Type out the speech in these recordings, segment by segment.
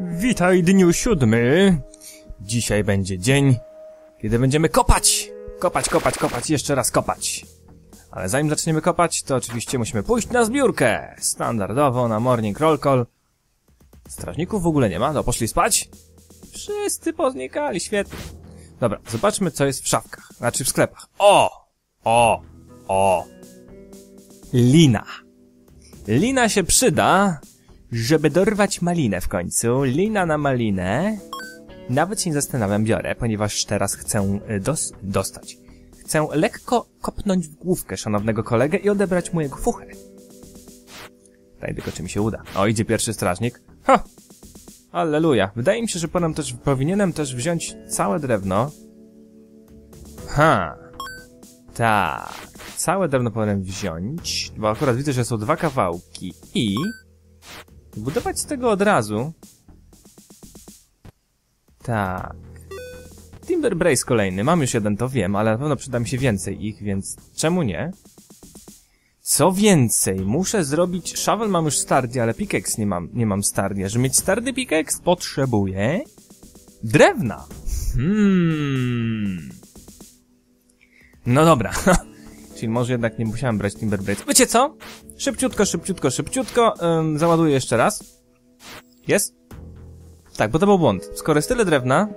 Witaj dniu siódmy. Dzisiaj będzie dzień, kiedy będziemy kopać. Kopać, kopać, kopać, jeszcze raz kopać. Ale zanim zaczniemy kopać, to oczywiście musimy pójść na zbiórkę. Standardowo na morning roll call. Strażników w ogóle nie ma, no poszli spać. Wszyscy poznikali, świetnie. Dobra, zobaczmy co jest w szafkach, znaczy w sklepach. O! O! O! Lina. Lina się przyda, żeby dorwać malinę w końcu. Lina na malinę. Nawet się nie zastanawiam, biorę, ponieważ teraz chcę y, dos dostać. Chcę lekko kopnąć w główkę szanownego kolegę i odebrać mu jego fuchę. Daj tylko, czy mi się uda. O, idzie pierwszy strażnik. Ha! Alleluja. Wydaje mi się, że powinienem też, powinienem też wziąć całe drewno. Ha! Tak. Całe drewno powinienem wziąć, bo akurat widzę, że są dwa kawałki i... Budować z tego od razu. Tak. Timber Brace kolejny. Mam już jeden, to wiem, ale na pewno przyda mi się więcej ich, więc czemu nie? Co więcej, muszę zrobić... Shovel mam już stardy, ale pickaxe nie mam, nie mam stardy. Żeby mieć stardy pickaxe, potrzebuję... Drewna. Hmm. No dobra. Czyli może jednak nie musiałem brać Timber Brace. Wiecie co? Szybciutko, szybciutko, szybciutko. Ym, załaduję jeszcze raz. Jest? Tak, bo to był błąd. Skoro jest tyle drewna,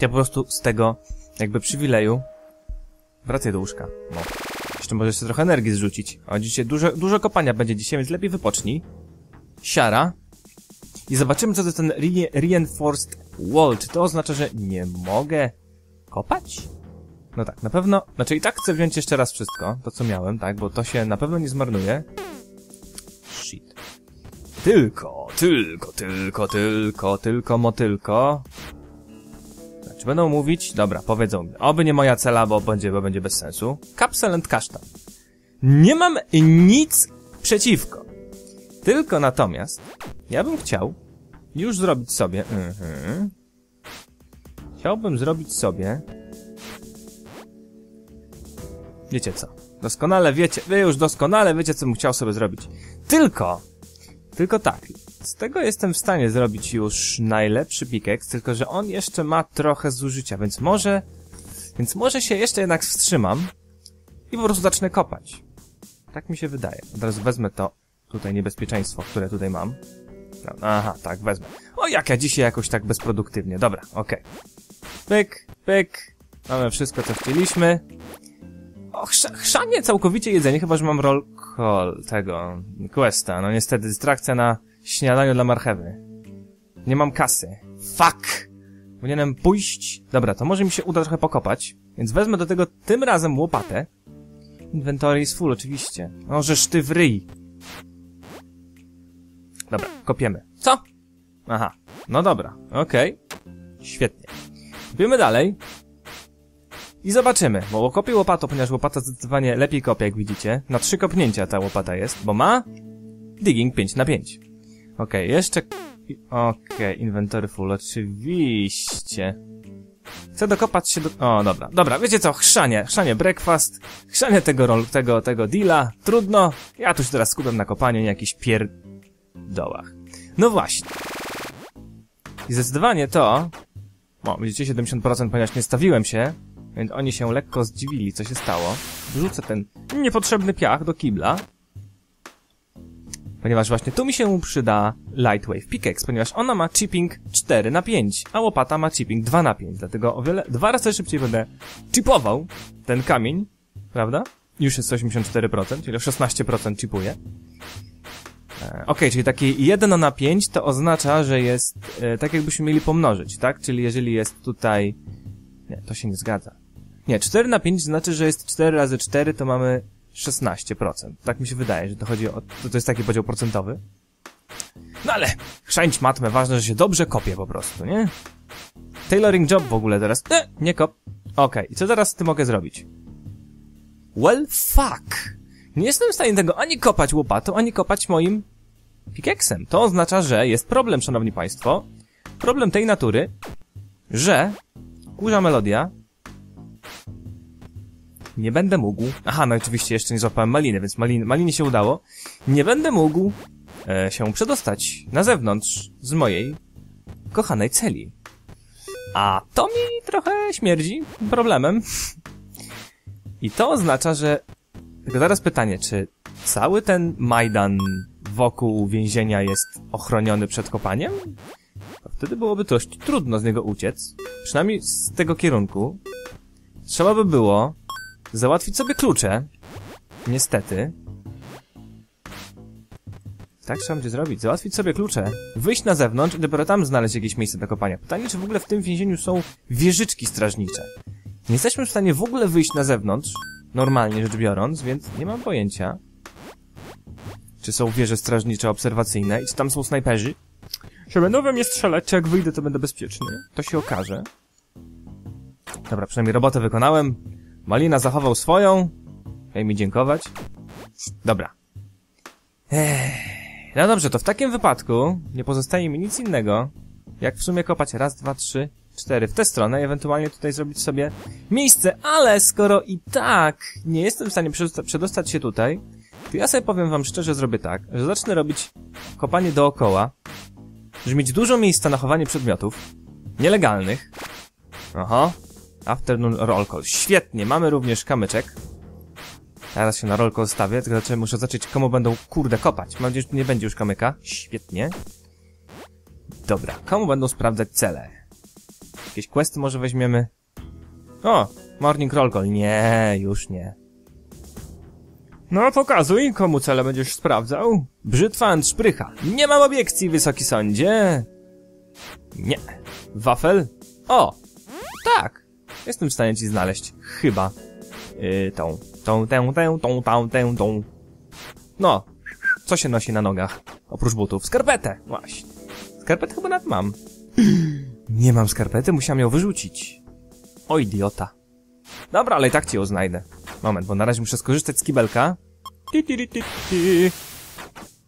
ja po prostu z tego jakby przywileju wracaj do łóżka. No. Jeszcze może jeszcze trochę energii zrzucić. A dzisiaj dużo, dużo kopania będzie dzisiaj, więc lepiej wypocznij. Siara. I zobaczymy, co to jest ten re Reinforced Wall. Czy to oznacza, że nie mogę kopać? No tak, na pewno... Znaczy i tak chcę wziąć jeszcze raz wszystko, to co miałem, tak? Bo to się na pewno nie zmarnuje. Shit. Tylko, tylko, tylko, tylko, tylko, motylko. Czy będą mówić? Dobra, powiedzą mi. Oby nie moja cela, bo będzie, bo będzie bez sensu. Kapsel and kasztan. Nie mam nic przeciwko. Tylko natomiast, ja bym chciał już zrobić sobie... Mhm. Chciałbym zrobić sobie... Wiecie co? Doskonale wiecie, wy już doskonale wiecie, co bym chciał sobie zrobić. Tylko, tylko tak, z tego jestem w stanie zrobić już najlepszy pickaxe, tylko że on jeszcze ma trochę zużycia, więc może, więc może się jeszcze jednak wstrzymam i po prostu zacznę kopać. Tak mi się wydaje. Od razu wezmę to tutaj niebezpieczeństwo, które tutaj mam. Aha, tak, wezmę. O, jak ja dzisiaj jakoś tak bezproduktywnie. Dobra, okej. Okay. Pyk, pyk. Mamy wszystko, co chcieliśmy. O, chrzanie całkowicie jedzenie, chyba, że mam roll call tego, questa. No niestety, dystrakcja na śniadaniu dla marchewy. Nie mam kasy. Fuck! Powinienem pójść... Dobra, to może mi się uda trochę pokopać, więc wezmę do tego tym razem łopatę. Inventory jest full, oczywiście. O, żeż ty w ryj. Dobra, kopiemy. Co? Aha, no dobra, okej. Okay. Świetnie. Kopiemy dalej. I zobaczymy, bo kopię łopatą, ponieważ łopata zdecydowanie lepiej kopie, jak widzicie. Na trzy kopnięcia ta łopata jest, bo ma digging 5 na 5. Okej, okay, jeszcze... Okej, okay, inventory full, oczywiście. Chcę dokopać się do... O, dobra, dobra, wiecie co, chrzanie, chrzanie breakfast, chrzanie tego rol, tego, tego deala, trudno. Ja tu się teraz skupiam na kopaniu, jakichś pierdołach. No właśnie. I zdecydowanie to... O, widzicie, 70%, ponieważ nie stawiłem się, więc oni się lekko zdziwili, co się stało. Wrzucę ten niepotrzebny piach do kibla. Ponieważ właśnie tu mi się przyda Lightwave Pickaxe, ponieważ ona ma chipping 4 na 5, a łopata ma chipping 2 na 5, dlatego o wiele, dwa razy szybciej będę chipował ten kamień, prawda? Już jest 84%, czyli o 16% chipuje. E, ok, czyli taki 1 na 5 to oznacza, że jest e, tak jakbyśmy mieli pomnożyć, tak? Czyli jeżeli jest tutaj... Nie, to się nie zgadza. Nie, 4 na 5 znaczy, że jest 4 razy 4, to mamy 16%. Tak mi się wydaje, że to chodzi o... To, to jest taki podział procentowy. No ale, chrzęć matmę, ważne, że się dobrze kopie po prostu, nie? Tailoring job w ogóle teraz. E, nie kop. Okej, okay. i co teraz z tym mogę zrobić? Well, fuck. Nie jestem w stanie tego ani kopać łopatą, ani kopać moim pickaxem. To oznacza, że jest problem, szanowni państwo. Problem tej natury, że kurza melodia nie będę mógł... Aha, no oczywiście jeszcze nie złapałem maliny, więc malin, malinie się udało. Nie będę mógł e, się przedostać na zewnątrz z mojej kochanej celi. A to mi trochę śmierdzi problemem. I to oznacza, że... Tylko teraz pytanie, czy cały ten Majdan wokół więzienia jest ochroniony przed kopaniem? Wtedy byłoby dość trudno z niego uciec. Przynajmniej z tego kierunku. Trzeba by było załatwić sobie klucze. Niestety. Tak trzeba będzie zrobić. Załatwić sobie klucze, wyjść na zewnątrz i dopiero tam znaleźć jakieś miejsce do kopania. Pytanie, czy w ogóle w tym więzieniu są wieżyczki strażnicze. Nie jesteśmy w stanie w ogóle wyjść na zewnątrz, normalnie rzecz biorąc, więc nie mam pojęcia, czy są wieże strażnicze obserwacyjne i czy tam są snajperzy. Czy będą we mnie strzelać, czy jak wyjdę, to będę bezpieczny? To się okaże. Dobra, przynajmniej robotę wykonałem. Malina zachował swoją. Hej mi dziękować. Dobra. Ech. No dobrze, to w takim wypadku nie pozostaje mi nic innego, jak w sumie kopać raz, dwa, trzy, cztery w tę stronę, ewentualnie tutaj zrobić sobie miejsce, ale skoro i tak nie jestem w stanie przedostać się tutaj, to ja sobie powiem wam szczerze, zrobię tak, że zacznę robić kopanie dookoła, żeby mieć dużo miejsca na chowanie przedmiotów, nielegalnych. Oho, afternoon roll call. Świetnie, mamy również kamyczek. Teraz się na rolko stawię, tylko zacząłem, muszę zacząć komu będą, kurde, kopać. Mam nadzieję, że nie będzie już kamyka. Świetnie. Dobra, komu będą sprawdzać cele? Jakieś questy może weźmiemy? O, morning roll call. Nie, już nie. No, pokazuj, komu cele będziesz sprawdzał. Brzytwa Andszprycha. Nie mam obiekcji, wysoki sądzie. Nie. Wafel? O! Tak! Jestem w stanie ci znaleźć. Chyba. Yy, tą. Tą, tę, tę, tą, tą, tę, tą. No. Co się nosi na nogach? Oprócz butów. Skarpetę! Właśnie. Skarpetę chyba nawet mam. Nie mam skarpety, musiałem ją wyrzucić. O idiota. Dobra, ale i tak ci ją znajdę. Moment, bo na razie muszę skorzystać z kibelka.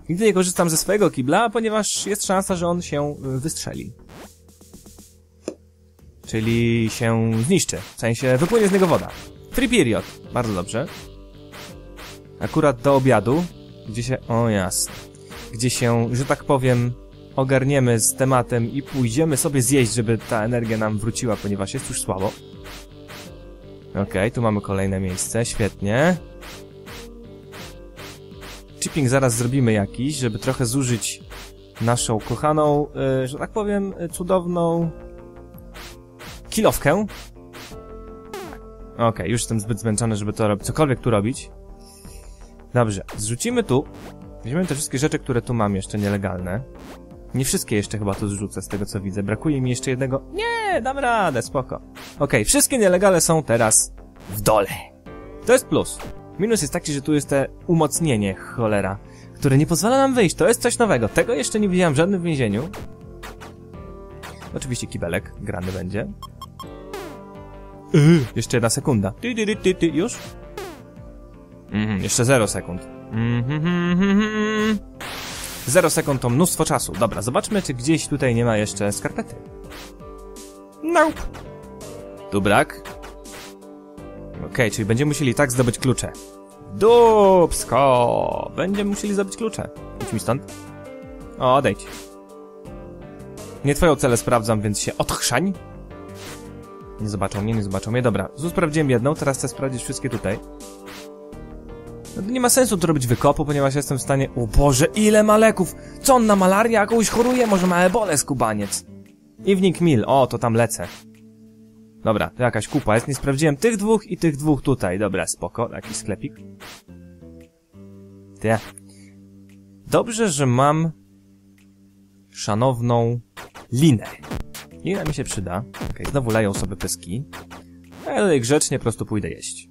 Nigdy nie korzystam ze swojego kibla, ponieważ jest szansa, że on się y, wystrzeli. Czyli się zniszczy. W sensie wypłynie z niego woda. Free period. Bardzo dobrze. Akurat do obiadu, gdzie się... O jasne. Gdzie się, że tak powiem, ogarniemy z tematem i pójdziemy sobie zjeść, żeby ta energia nam wróciła, ponieważ jest już słabo. Okej, okay, tu mamy kolejne miejsce, świetnie. Chipping zaraz zrobimy jakiś, żeby trochę zużyć naszą kochaną, yy, że tak powiem, cudowną kilowkę. Okej, okay, już jestem zbyt zmęczony, żeby to robić, cokolwiek tu robić. Dobrze, zrzucimy tu. Weźmiemy te wszystkie rzeczy, które tu mam jeszcze nielegalne. Nie wszystkie jeszcze chyba tu zrzucę, z tego co widzę. Brakuje mi jeszcze jednego... Nie, dam radę, spoko. Okej, okay, wszystkie nielegale są teraz w dole. To jest plus. Minus jest taki, że tu jest te umocnienie, cholera, które nie pozwala nam wyjść. To jest coś nowego. Tego jeszcze nie widziałem w żadnym więzieniu. Oczywiście kibelek grany będzie. Yy, jeszcze jedna sekunda. Ty, ty, ty, ty, już? Mhm, jeszcze 0 sekund. Mhm, 0 sekund to mnóstwo czasu. Dobra, zobaczmy, czy gdzieś tutaj nie ma jeszcze skarpety. Nope. Tu brak. Okej, okay, czyli będziemy musieli tak zdobyć klucze. Dupsko! Będziemy musieli zdobyć klucze. Idź mi stąd. O, odejdź. Nie twoją celę sprawdzam, więc się odchrzań. Nie zobaczą mnie, nie zobaczą mnie. Dobra, sprawdziłem jedną, teraz chcę sprawdzić wszystkie tutaj. No nie ma sensu tu robić wykopu, ponieważ jestem w stanie... O Boże, ile maleków! Co on na malarię jakąś choruje? Może ma ebolę skubaniec? Evening Mill, o, to tam lecę. Dobra, to jakaś kupa jest, nie sprawdziłem tych dwóch i tych dwóch tutaj. Dobra, spoko, taki sklepik. Te. Dobrze, że mam szanowną linę. Lina mi się przyda. Okay, znowu leją sobie pyski. Ale grzecznie po prostu pójdę jeść.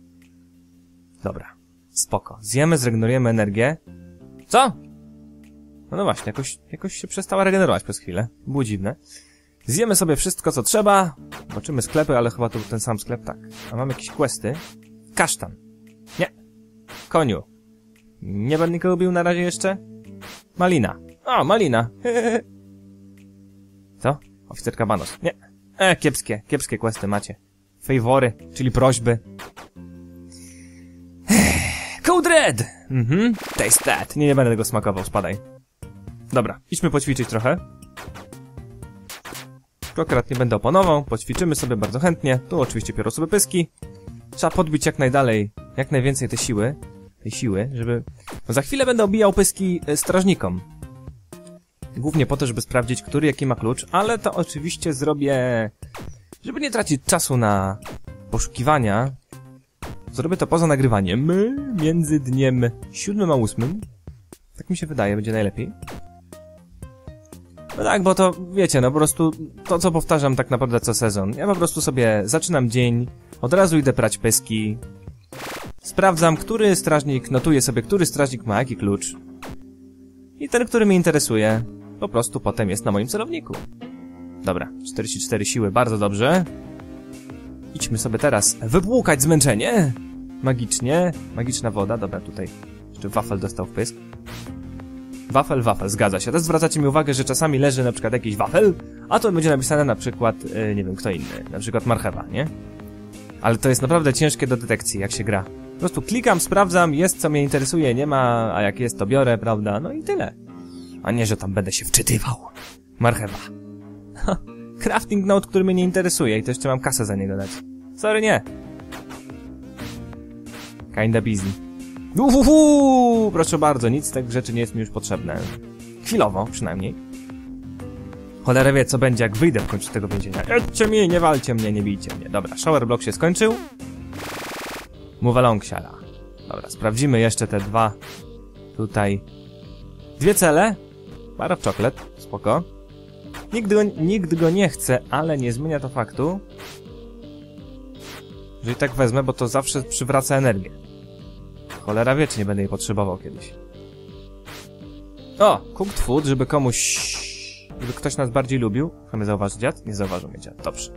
Dobra. Spoko. Zjemy, zregenerujemy energię. Co? No, no właśnie, jakoś, jakoś się przestała regenerować przez chwilę. Było dziwne. Zjemy sobie wszystko, co trzeba. Zobaczymy sklepy, ale chyba to ten sam sklep, tak. A mam jakieś questy. Kasztan. Nie. Koniu. Nie będę nikogo bił na razie jeszcze? Malina. O, malina. Co? Oficer Kabanos. Nie. E, kiepskie, kiepskie questy macie. Favory, czyli prośby. Code Red! Mhm, taste that. Nie, nie będę tego smakował, spadaj. Dobra, idźmy poćwiczyć trochę. Akurat nie będę oponował, poćwiczymy sobie bardzo chętnie. Tu oczywiście biorą sobie pyski. Trzeba podbić jak najdalej, jak najwięcej te siły, tej siły, żeby... No za chwilę będę obijał pyski e, strażnikom. Głównie po to, żeby sprawdzić, który jaki ma klucz, ale to oczywiście zrobię... Żeby nie tracić czasu na poszukiwania, zrobię to poza nagrywaniem, między dniem 7 a 8. Tak mi się wydaje, będzie najlepiej. No tak, bo to, wiecie, no po prostu to, co powtarzam tak naprawdę co sezon. Ja po prostu sobie zaczynam dzień, od razu idę prać pyski, sprawdzam, który strażnik, notuję sobie, który strażnik ma jaki klucz. I ten, który mnie interesuje, po prostu potem jest na moim celowniku. Dobra, 44 siły, bardzo dobrze. Idźmy sobie teraz wypłukać zmęczenie. Magicznie. Magiczna woda, dobra, tutaj jeszcze wafel dostał w pysk. Wafel, wafel, zgadza się. Teraz zwracacie mi uwagę, że czasami leży na przykład jakiś wafel, a to będzie napisane na przykład, yy, nie wiem, kto inny, na przykład marchewa, nie? Ale to jest naprawdę ciężkie do detekcji, jak się gra. Po prostu klikam, sprawdzam, jest co mnie interesuje, nie ma, a jak jest to biorę, prawda? No i tyle. A nie, że tam będę się wczytywał. Marchewa. Ha, crafting note, który mnie nie interesuje i to jeszcze mam kasę za niego dać. Sorry, nie. Kinda busy. Uhuhu! Proszę bardzo, nic z tych rzeczy nie jest mi już potrzebne. Chwilowo, przynajmniej. Cholera wie, co będzie, jak wyjdę w końcu tego więzienia. Jedźcie mi, nie walcie mnie, nie bijcie mnie. Dobra, shower block się skończył. Move siara. Dobra, sprawdzimy jeszcze te dwa tutaj. Dwie cele. Bar of chocolate, spoko. Nikt go, nikt go nie chce, ale nie zmienia to faktu, że i tak wezmę, bo to zawsze przywraca energię. Cholera wie, czy nie będę jej potrzebował kiedyś. O! Cooked food, żeby komuś... Żeby ktoś nas bardziej lubił. Chcemy zauważyć dziad? Nie zauważył mnie dziad. Dobrze.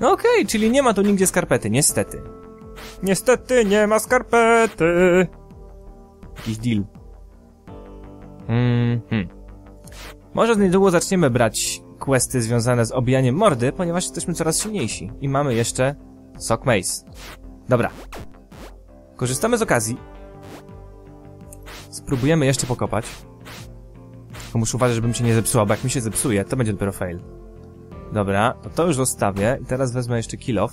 No okej, okay, czyli nie ma tu nigdzie skarpety, niestety. Niestety nie ma skarpety. Jakiś deal. Mhm. Może niedługo zaczniemy brać questy związane z obijaniem mordy, ponieważ jesteśmy coraz silniejsi. I mamy jeszcze Sock Mace. Dobra. Korzystamy z okazji. Spróbujemy jeszcze pokopać. Tylko muszę uważać, żebym się nie zepsuła, bo jak mi się zepsuje, to będzie dopiero fail. Dobra, to to już zostawię i teraz wezmę jeszcze kill off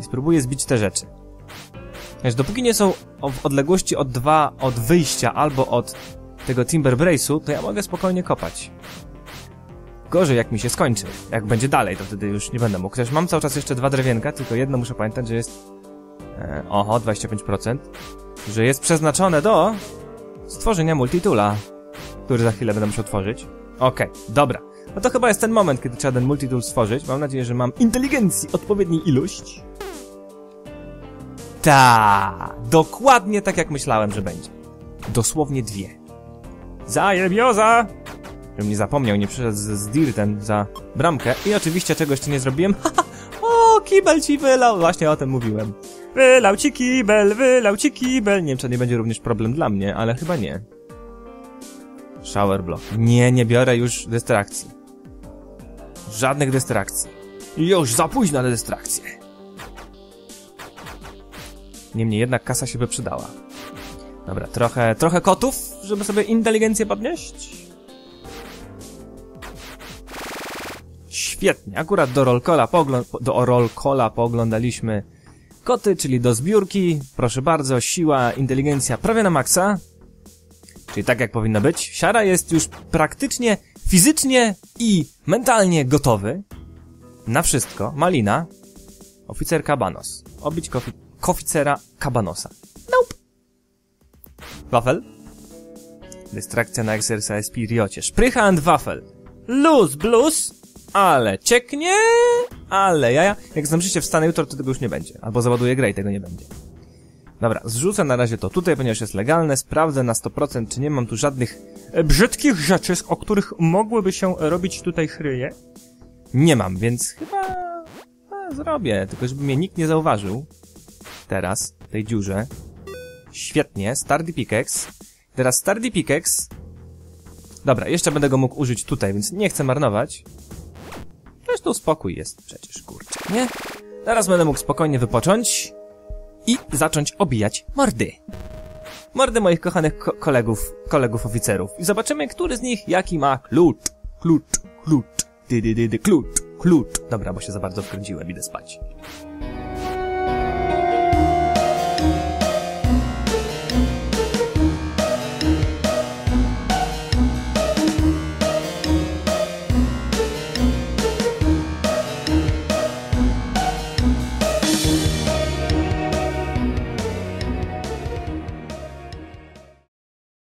i spróbuję zbić te rzeczy. Wiesz, dopóki nie są w odległości od dwa od wyjścia albo od tego Timber Brace'u, to ja mogę spokojnie kopać. Gorzej jak mi się skończy. Jak będzie dalej, to wtedy już nie będę mógł. Chociaż mam cały czas jeszcze dwa drewienka, tylko jedno muszę pamiętać, że jest... E, oho, 25%. Że jest przeznaczone do stworzenia multitula, który za chwilę będę musiał tworzyć. Okej, okay, dobra. No to chyba jest ten moment, kiedy trzeba ten multitool stworzyć. Mam nadzieję, że mam inteligencji odpowiedniej ilość. Ta, dokładnie tak jak myślałem, że będzie. Dosłownie dwie. Zajebioza! Żebym nie zapomniał, nie przyszedł z, z Dirtem za bramkę. I oczywiście czego jeszcze nie zrobiłem. o, kibel ci wylał! Właśnie o tym mówiłem. Wylał ci kibel, wylał ci kibel. Nie wiem, czy nie będzie również problem dla mnie, ale chyba nie. Shower block. Nie, nie biorę już dystrakcji. Żadnych dystrakcji. Już za późno na dystrakcję. Niemniej jednak kasa się by przydała. Dobra, trochę, trochę kotów, żeby sobie inteligencję podnieść. Świetnie, akurat do rollcola, do pooglądaliśmy koty, czyli do zbiórki. Proszę bardzo, siła, inteligencja prawie na maksa. Czyli tak jak powinno być. Siara jest już praktycznie fizycznie i mentalnie gotowy na wszystko. Malina, oficer Kabanos. Obić kofi koficera Kabanosa. Nope. Wafel. Dystrakcja na exercise periocie. Szprycha and wafel. Luz, blues ale cieknie, ale jaja. Jak zamrzycie wstanę jutro, to tego już nie będzie. Albo załaduję grę i tego nie będzie. Dobra, zrzucę na razie to tutaj, ponieważ jest legalne, sprawdzę na 100%, czy nie mam tu żadnych e, brzydkich rzeczy, o których mogłyby się robić tutaj chryje. Nie mam, więc chyba zrobię, tylko żeby mnie nikt nie zauważył. Teraz, w tej dziurze. Świetnie, Stardy Pickaxe. Teraz Stardy Pickaxe. Dobra, jeszcze będę go mógł użyć tutaj, więc nie chcę marnować. Zresztą spokój jest przecież, kurczę, nie? Teraz będę mógł spokojnie wypocząć i zacząć obijać mordy. mordy moich kochanych ko kolegów, kolegów oficerów. I zobaczymy, który z nich jaki ma klucz. Klucz, klucz, dy, dy, dy, klucz, klucz. Dobra, bo się za bardzo wkręciłem, idę spać.